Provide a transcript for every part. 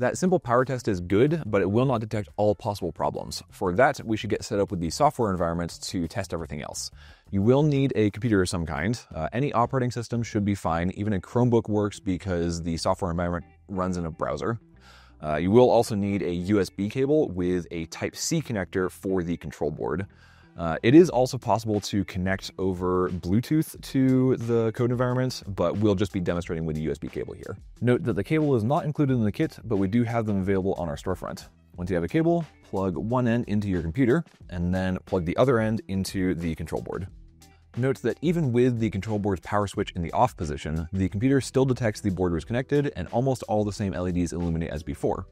That simple power test is good, but it will not detect all possible problems. For that, we should get set up with the software environment to test everything else. You will need a computer of some kind. Uh, any operating system should be fine. Even a Chromebook works because the software environment runs in a browser. Uh, you will also need a USB cable with a Type C connector for the control board. Uh, it is also possible to connect over Bluetooth to the code environment, but we'll just be demonstrating with the USB cable here. Note that the cable is not included in the kit, but we do have them available on our storefront. Once you have a cable, plug one end into your computer, and then plug the other end into the control board. Note that even with the control board's power switch in the off position, the computer still detects the board was connected and almost all the same LEDs illuminate as before.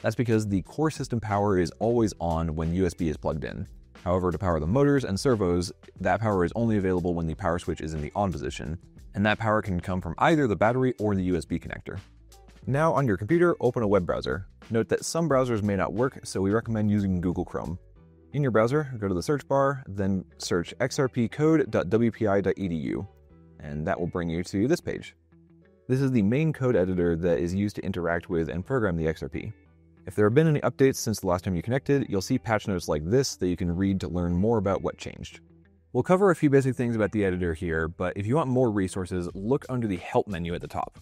That's because the core system power is always on when USB is plugged in. However, to power the motors and servos, that power is only available when the power switch is in the on position, and that power can come from either the battery or the USB connector. Now on your computer, open a web browser. Note that some browsers may not work, so we recommend using Google Chrome. In your browser, go to the search bar, then search xrpcode.wpi.edu, and that will bring you to this page. This is the main code editor that is used to interact with and program the XRP. If there have been any updates since the last time you connected, you'll see patch notes like this that you can read to learn more about what changed. We'll cover a few basic things about the editor here, but if you want more resources, look under the Help menu at the top.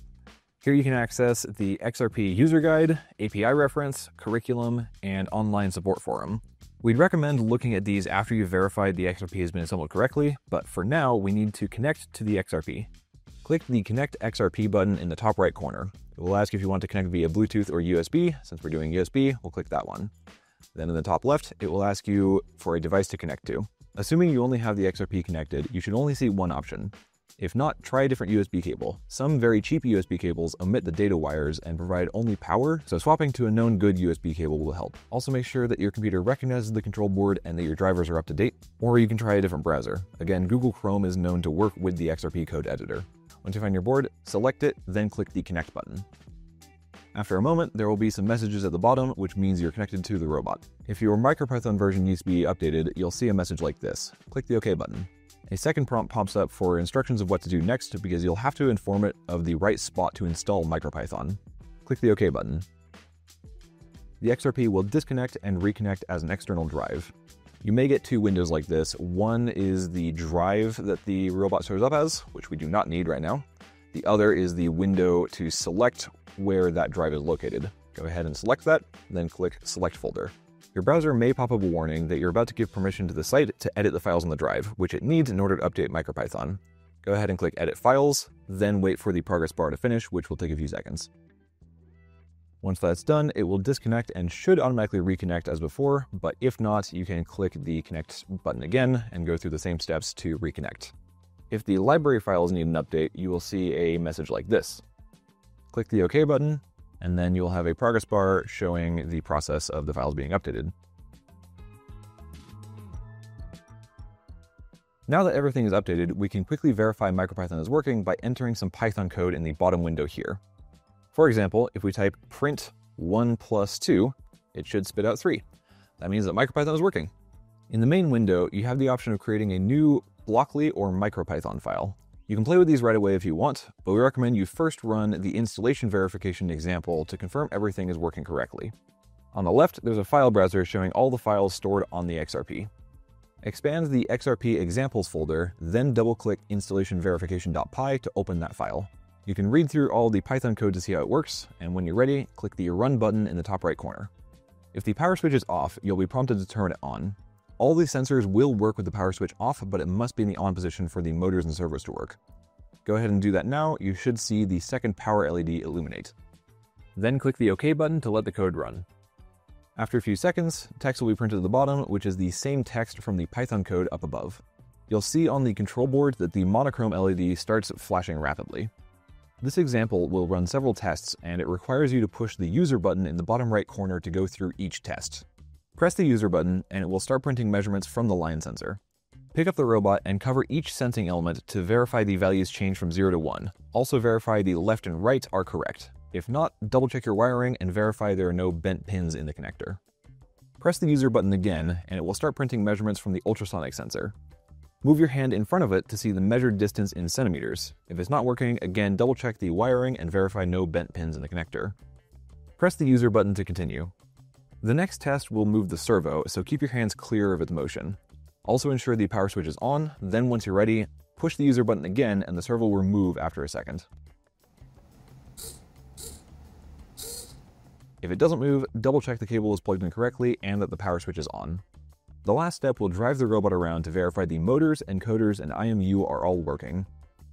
Here you can access the XRP user guide, API reference, curriculum, and online support forum. We'd recommend looking at these after you've verified the XRP has been assembled correctly, but for now, we need to connect to the XRP. Click the Connect XRP button in the top right corner. It will ask if you want to connect via Bluetooth or USB. Since we're doing USB, we'll click that one. Then in the top left, it will ask you for a device to connect to. Assuming you only have the XRP connected, you should only see one option. If not, try a different USB cable. Some very cheap USB cables omit the data wires and provide only power, so swapping to a known good USB cable will help. Also make sure that your computer recognizes the control board and that your drivers are up to date, or you can try a different browser. Again, Google Chrome is known to work with the XRP code editor. Once you find your board, select it, then click the connect button. After a moment, there will be some messages at the bottom, which means you're connected to the robot. If your MicroPython version needs to be updated, you'll see a message like this. Click the OK button. A second prompt pops up for instructions of what to do next because you'll have to inform it of the right spot to install MicroPython. Click the OK button. The XRP will disconnect and reconnect as an external drive. You may get two windows like this. One is the drive that the robot shows up as, which we do not need right now. The other is the window to select where that drive is located. Go ahead and select that, then click Select Folder. Your browser may pop up a warning that you're about to give permission to the site to edit the files on the drive, which it needs in order to update MicroPython. Go ahead and click Edit Files, then wait for the progress bar to finish, which will take a few seconds. Once that's done, it will disconnect and should automatically reconnect as before, but if not, you can click the connect button again and go through the same steps to reconnect. If the library files need an update, you will see a message like this. Click the OK button, and then you'll have a progress bar showing the process of the files being updated. Now that everything is updated, we can quickly verify MicroPython is working by entering some Python code in the bottom window here. For example, if we type print 1 plus 2, it should spit out 3. That means that MicroPython is working. In the main window, you have the option of creating a new Blockly or MicroPython file. You can play with these right away if you want, but we recommend you first run the installation verification example to confirm everything is working correctly. On the left, there's a file browser showing all the files stored on the XRP. Expand the XRP examples folder, then double-click installation-verification.py to open that file. You can read through all the Python code to see how it works, and when you're ready, click the Run button in the top right corner. If the power switch is off, you'll be prompted to turn it on. All these sensors will work with the power switch off, but it must be in the on position for the motors and servos to work. Go ahead and do that now, you should see the second power LED illuminate. Then click the OK button to let the code run. After a few seconds, text will be printed at the bottom, which is the same text from the Python code up above. You'll see on the control board that the monochrome LED starts flashing rapidly. This example will run several tests, and it requires you to push the user button in the bottom right corner to go through each test. Press the user button, and it will start printing measurements from the line sensor. Pick up the robot and cover each sensing element to verify the values change from 0 to 1. Also verify the left and right are correct. If not, double check your wiring and verify there are no bent pins in the connector. Press the user button again, and it will start printing measurements from the ultrasonic sensor. Move your hand in front of it to see the measured distance in centimeters. If it's not working, again double check the wiring and verify no bent pins in the connector. Press the user button to continue. The next test will move the servo, so keep your hands clear of its motion. Also ensure the power switch is on, then once you're ready, push the user button again and the servo will move after a second. If it doesn't move, double check the cable is plugged in correctly and that the power switch is on. The last step will drive the robot around to verify the motors, encoders, and IMU are all working.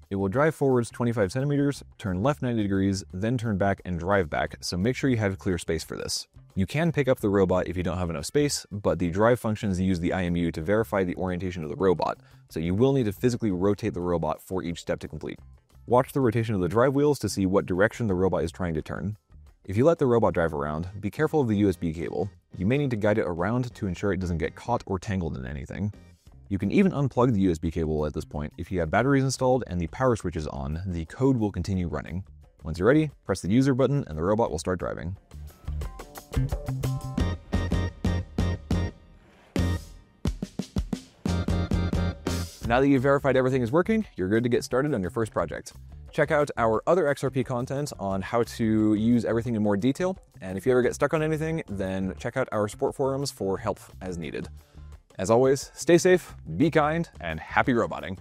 It will drive forwards 25 centimeters, turn left 90 degrees, then turn back and drive back, so make sure you have clear space for this. You can pick up the robot if you don't have enough space, but the drive functions use the IMU to verify the orientation of the robot, so you will need to physically rotate the robot for each step to complete. Watch the rotation of the drive wheels to see what direction the robot is trying to turn. If you let the robot drive around, be careful of the USB cable. You may need to guide it around to ensure it doesn't get caught or tangled in anything. You can even unplug the USB cable at this point. If you have batteries installed and the power switch is on, the code will continue running. Once you're ready, press the user button and the robot will start driving. Now that you've verified everything is working, you're good to get started on your first project. Check out our other XRP content on how to use everything in more detail. And if you ever get stuck on anything, then check out our support forums for help as needed. As always, stay safe, be kind, and happy roboting.